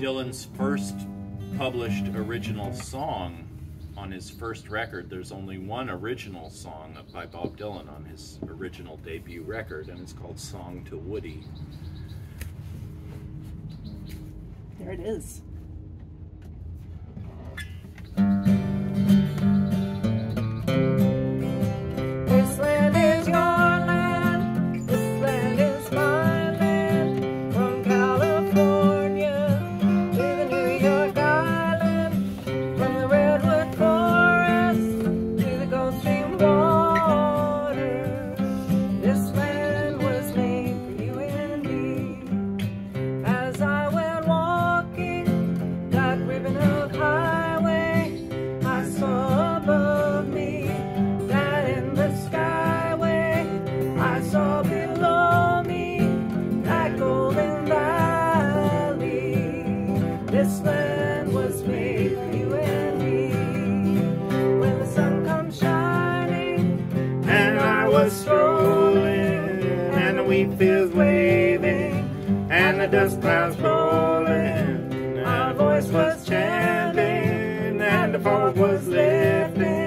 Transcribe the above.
Dylan's first published original song on his first record. There's only one original song by Bob Dylan on his original debut record, and it's called Song to Woody. There it is. This land was made for you and me. When the sun comes shining, and I was strolling, and the wheat fields waving, and the dust clouds rolling. Our voice was chanting, and the fog was lifting.